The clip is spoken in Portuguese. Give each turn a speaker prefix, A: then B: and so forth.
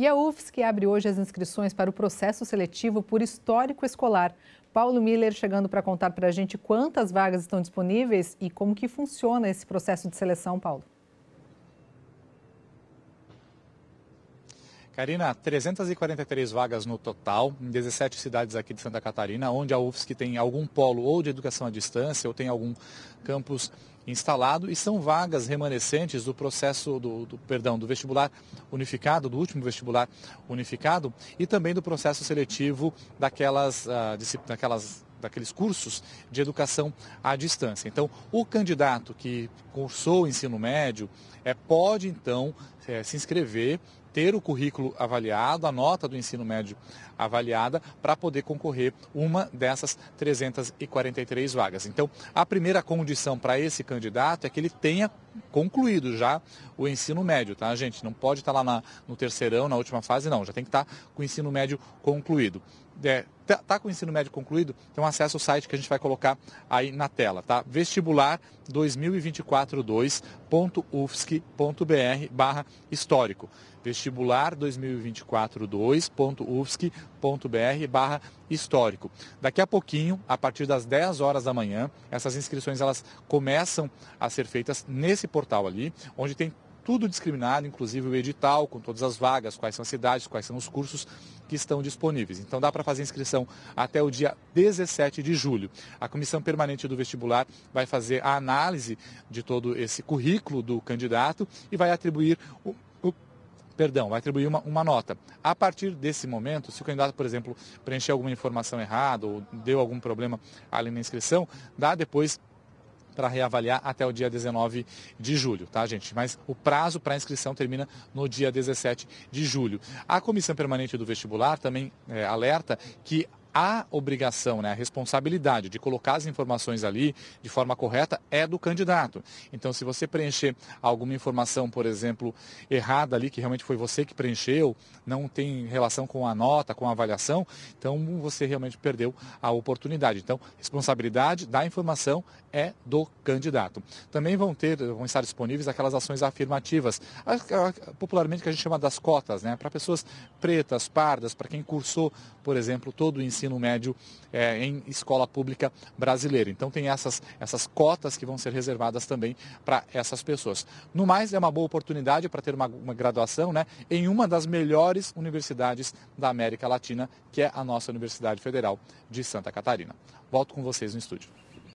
A: E a UFSC abre hoje as inscrições para o processo seletivo por histórico escolar. Paulo Miller chegando para contar para a gente quantas vagas estão disponíveis e como que funciona esse processo de seleção, Paulo.
B: Karina, 343 vagas no total, em 17 cidades aqui de Santa Catarina, onde a UFSC tem algum polo ou de educação à distância ou tem algum campus instalado e são vagas remanescentes do processo do, do, perdão do vestibular unificado do último vestibular unificado e também do processo seletivo daquelas uh, daquelas daqueles cursos de educação à distância. Então, o candidato que cursou o ensino médio é, pode então é, se inscrever ter o currículo avaliado, a nota do ensino médio avaliada, para poder concorrer uma dessas 343 vagas. Então, a primeira condição para esse candidato é que ele tenha concluído já o ensino médio, tá, gente? Não pode estar tá lá na, no terceirão, na última fase, não. Já tem que estar tá com o ensino médio concluído. É, tá, tá com o ensino médio concluído, então acessa o site que a gente vai colocar aí na tela, tá? Vestibular 2024-2.ufsc.br barra histórico. Vestibular 2024-2.ufsc.br barra histórico. Daqui a pouquinho, a partir das 10 horas da manhã, essas inscrições elas começam a ser feitas nesse portal ali, onde tem tudo discriminado, inclusive o edital, com todas as vagas, quais são as cidades, quais são os cursos que estão disponíveis. Então dá para fazer inscrição até o dia 17 de julho. A comissão permanente do vestibular vai fazer a análise de todo esse currículo do candidato e vai atribuir o, perdão, vai atribuir uma, uma, nota. A partir desse momento, se o candidato, por exemplo, preencher alguma informação errada ou deu algum problema ali na inscrição, dá depois para reavaliar até o dia 19 de julho, tá, gente? Mas o prazo para inscrição termina no dia 17 de julho. A comissão permanente do vestibular também é, alerta que a obrigação, né, a responsabilidade de colocar as informações ali de forma correta é do candidato. Então, se você preencher alguma informação, por exemplo, errada ali, que realmente foi você que preencheu, não tem relação com a nota, com a avaliação, então você realmente perdeu a oportunidade. Então, responsabilidade da informação é do candidato. Também vão ter, vão estar disponíveis aquelas ações afirmativas, popularmente que a gente chama das cotas, né, para pessoas pretas, pardas, para quem cursou, por exemplo, todo o ensino ensino médio é, em escola pública brasileira. Então tem essas, essas cotas que vão ser reservadas também para essas pessoas. No mais, é uma boa oportunidade para ter uma, uma graduação né, em uma das melhores universidades da América Latina, que é a nossa Universidade Federal de Santa Catarina. Volto com vocês no estúdio.